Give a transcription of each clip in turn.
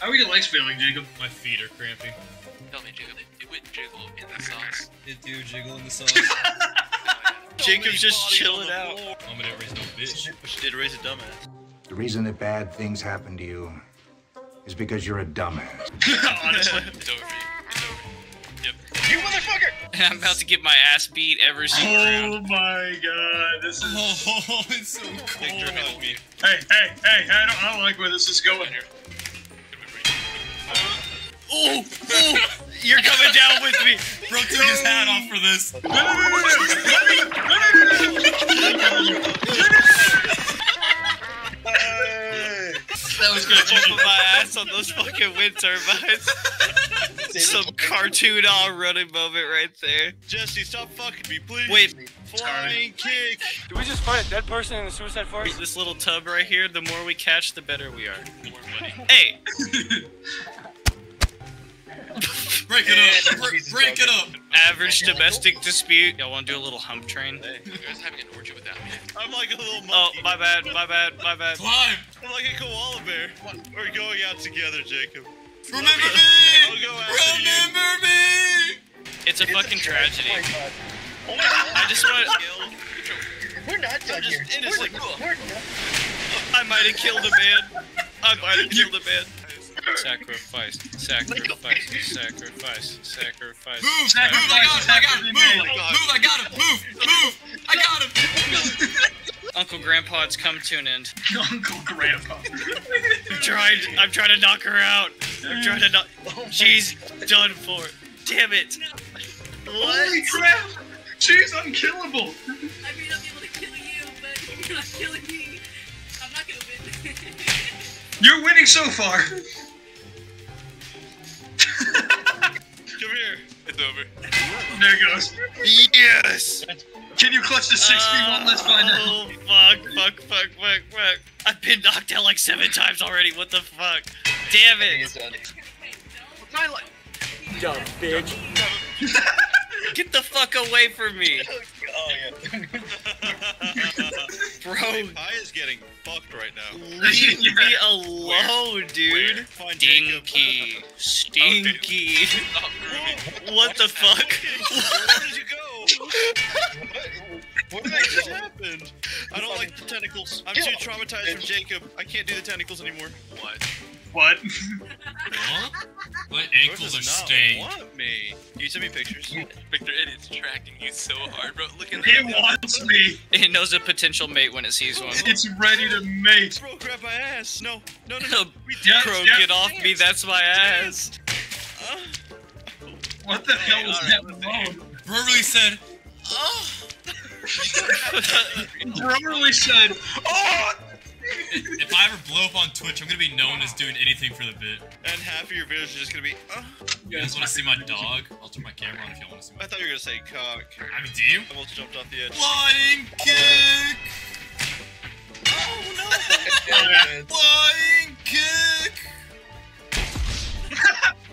How are your legs feeling, Jacob? My feet are cramping. Tell me, Jacob, it would jiggle in the sauce. It do jiggle in the sauce. Jacob's just chilling out. I'm gonna raise no bitch. She did raise a dumbass. The reason that bad things happen to you is because you're a dumbass. Honestly. It's over for. It's over. Yep. You motherfucker! I'm about to get my ass beat every single oh round. Oh my god, this is. Oh, it's so Victor, cold. Hey, hey, hey! I don't, I don't like where this is going. Here. Bro took his hat off for this. No, no, no, no, no, no, no, no, no, no. That was good. Jumping my ass on those fucking wind turbines. Some cartoon all running moment right there. Jesse, stop fucking me, please. Wait, Flying kick. Did we just find a dead person in the suicide forest? this little tub right here, the more we catch, the better we are. Hey! Break it up. Bre- break it up. Average domestic dispute. Y'all wanna do a little hump train? Hey, you guys having an orgy without me. I'm like a little monkey. Oh, my bad, my bad, my bad. Climb. I'm like a koala bear. We're going out together, Jacob. Remember I'll me. go after you. Remember me. It's a fucking tragedy. Oh my god. I just want to. We're not done I'm just here. innocent. We're not. I might have killed a man. I might have killed a man. Sacrifice, sacrifice, sacrifice, sacrifice. Move. Move. I got him. I got him. Move. Move. I got him. Move. Move. I got him. Uncle Grandpa, it's come to an end. Uncle Grandpa. I'm trying. I'm trying to knock her out. I'm trying to knock. Oh she's done for. Damn it. Holy crap! She's unkillable. I may not be able to kill you, but you're not killing me. I'm not gonna win. You're winning so far. It's over. There it goes. Yes. Can you clutch the 6v1? Let's find out. Oh fuck, fuck, fuck, fuck, fuck. I've been knocked out like seven times already. What the fuck? Damn it. Dumb bitch. Get the fuck away from me, Oh yeah. bro. Pie is getting fucked right now. Leave me alone, dude. Find Jacob. Stinky, stinky. What the fuck? Where did you go? What What just happened? I don't like the tentacles. I'm too traumatized from Jacob. I can't do the tentacles anymore. What? What? Huh? My ankles are not stained. want me. Can you send me pictures? Victor, it is tracking you so hard, bro. Look at that. It wants me. It knows a potential mate when it sees one. It's ready to mate. Bro, grab my ass. No, no, no, no. We did. Yeah. Bro, get off me. That's my ass. What the hell was that alright, moan? Said, "Oh." Brotherly said, "Oh!" If I ever blow up on Twitch, I'm gonna be known as doing anything for the bit. and half of your videos are just gonna be. Uh, You guys want to see my dog? I'll turn my camera on if y'all want to see my. I thought you were gonna say cock. I mean, do you? I almost jumped off the edge. Flying kick! Oh, no! Flying kick!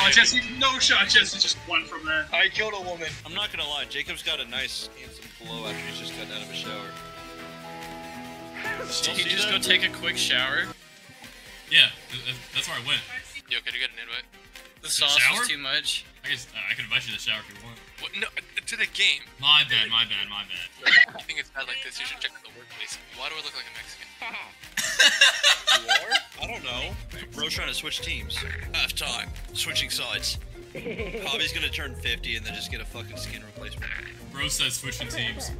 No, Jesse, no shot, Jesse. Just one from that. I killed a woman. I'm not gonna lie, Jacob's got a nice handsome glow after he's just gotten out of a shower. Did you just go take a quick shower? Yeah, th- th- that's where I went. Yo, could you get an invite? The The sauce shower? was too much. I guess uh, I could invite you to the shower if you want. What? No, to the game. My bad, my bad, my bad. I think it's bad like this. You should check out the workplace. Why do I look like a Mexican? You are? I don't know. Bro's trying to switch teams. Half time. Switching sides. Bobby's gonna turn 50 and then just get a fucking skin replacement. Bro says switching teams.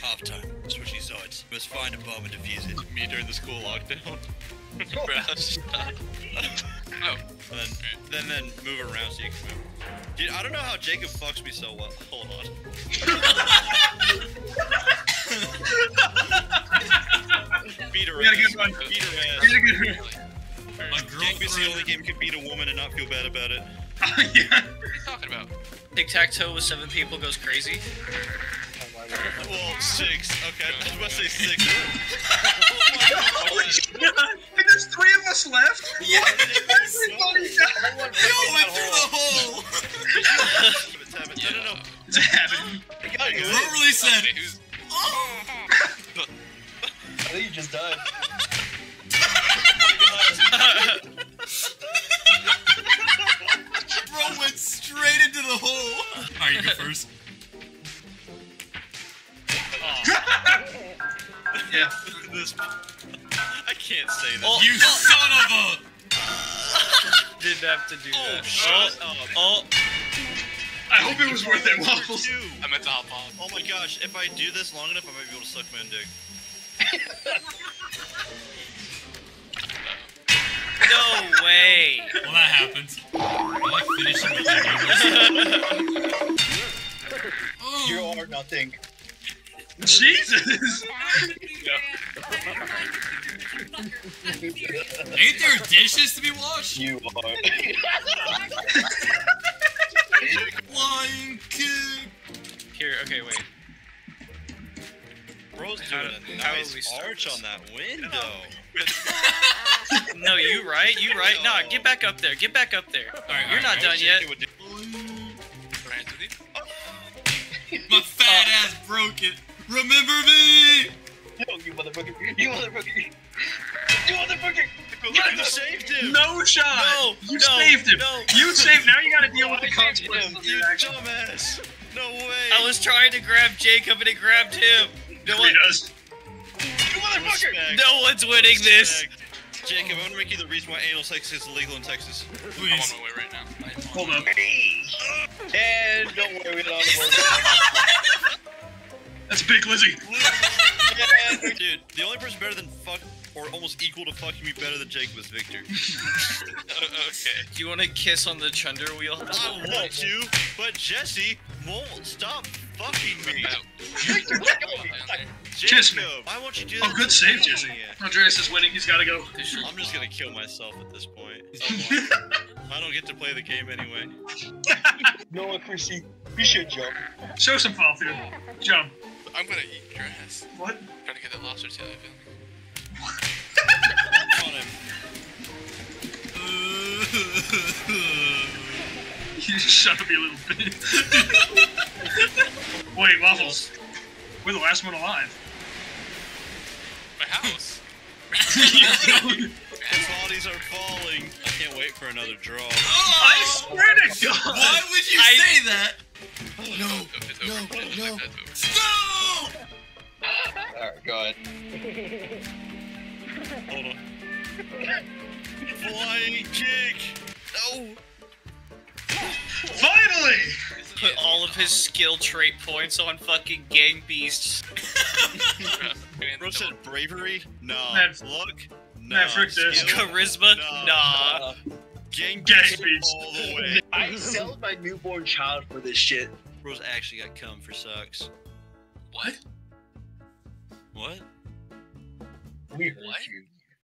Half time. Switching sides. Must find a bomb and defuse it. Me during the school lockdown. Bro, shut up. Oh, And then, then then move around so you can move. Dude, I don't know how Jacob fucks me so well. Hold on. Beat her We gotta ass. Beat her ass. Gotta get her. My Jacob is the only game can beat a woman and not feel bad about it. yeah. what are you talking about? Tic tac toe with seven people goes crazy. Well, six. Okay, I was about to say six. Holy shit! And there's three of us left. Yeah. Everybody died. Yo, went through the hole. It's happened. No, no, no. It's happening. I gotta go. Verbally said, Who's I think you just died. First. Yeah. this. I can't say this. Oh, You son of a! Didn't have to do Oh, that. shut oh, up. oh, I hope it was worth it, Waffles. Two. I meant to hop on. Oh my gosh, if I do this long enough, I might be able to suck my own dick. no way. Well, that happens. I like with that. You Oh, are nothing. Jesus. ain't there dishes to be washed? You are. Flying kick. Here, okay, wait. Bro's How- doing a nice would we start arch this? on that window. No, you right, you right. Nah, get back up there. Get back up there. Alright, You're not alright, done yet. Brian, did he? My fat uh, ass broke it. Remember me? Yo, you motherfucker. You motherfucker. You motherfucker. Look, you saved him. No shot. No, you no, saved him. no. You saved. Now you got to deal with the I consequences You dumbass. No way. I was trying to grab Jacob and it grabbed him. No He does. You motherfucker. Respect. no one's winning this. Jacob, I'm gonna make you the reason why anal sex is illegal in Texas. I'm on Please. my way right now. Hold up. And don't worry, we don't have to That's Big Lizzie. Dude, the only person better than fuck or almost equal to fucking me better than Jake was Victor. okay. Do you want to kiss on the chunder wheel? I want to, but Jesse won't stop fucking me. Victor, get going. Kiss me. Why won't you do Oh, good save, me? Jesse. Andreas is winning. He's got to go. I'm just gonna kill myself at this point. I don't get to play the game anyway. No, Chrissy. You should jump. Show some fall through. Jump. I'm gonna eat your ass. What? Trying to get that lobster tail, I feel. On him. You shut up, you little bitch. Wait, Waffles. We're the last one alive. My house. The bodies are falling. I can't wait for another draw. I swear to God. Why would you I- say that? No, it's over. no, It's no. like that's over. Stop! Alright, go ahead. Hold. Flying kick. No. Finally! Put all of his skill trait points on fucking gang beasts. Man, Bro said bravery. Nah. Man, Luck. man, Nah. frick Charisma? No. Nah. Uh, Gang Gang beasts beasts. all the way. I sold my newborn child for this shit. Bro's actually got cum for sucks. What? What? We heard What? you.